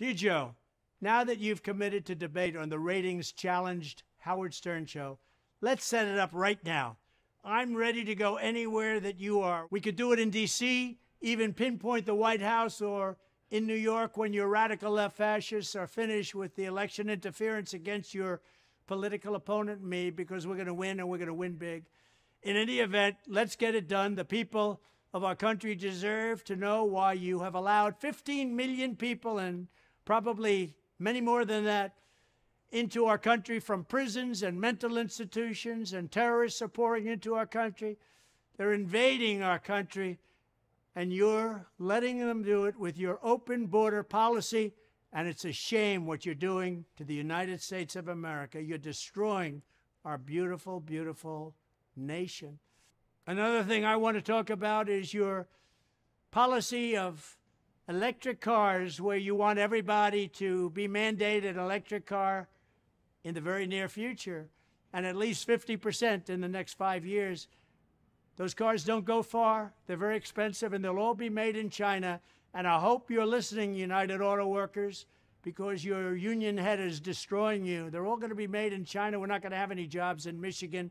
Joe, now that you've committed to debate on the ratings challenged Howard Stern show, let's set it up right now. I'm ready to go anywhere that you are. We could do it in D.C., even pinpoint the White House, or in New York when your radical left fascists are finished with the election interference against your political opponent, me, because we're going to win and we're going to win big. In any event, let's get it done. The people of our country deserve to know why you have allowed 15 million people and probably many more than that, into our country from prisons and mental institutions, and terrorists are pouring into our country. They're invading our country, and you're letting them do it with your open border policy. And it's a shame what you're doing to the United States of America. You're destroying our beautiful, beautiful nation. Another thing I want to talk about is your policy of electric cars where you want everybody to be mandated an electric car in the very near future and at least 50% in the next five years. Those cars don't go far. They're very expensive and they'll all be made in China. And I hope you're listening, United Auto Workers, because your union head is destroying you. They're all going to be made in China. We're not going to have any jobs in Michigan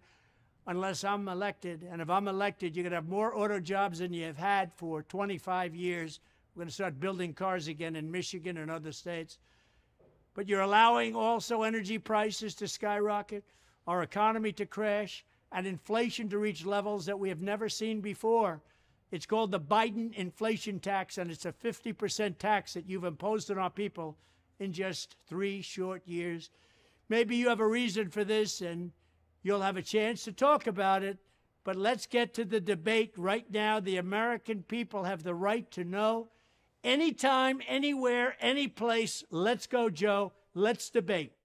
unless I'm elected. And if I'm elected, you're going to have more auto jobs than you've had for 25 years. We're going to start building cars again in Michigan and other states. But you're allowing also energy prices to skyrocket, our economy to crash, and inflation to reach levels that we have never seen before. It's called the Biden inflation tax, and it's a 50% tax that you've imposed on our people in just three short years. Maybe you have a reason for this, and you'll have a chance to talk about it. But let's get to the debate right now. The American people have the right to know anytime, anywhere, any place. Let's go, Joe. Let's debate.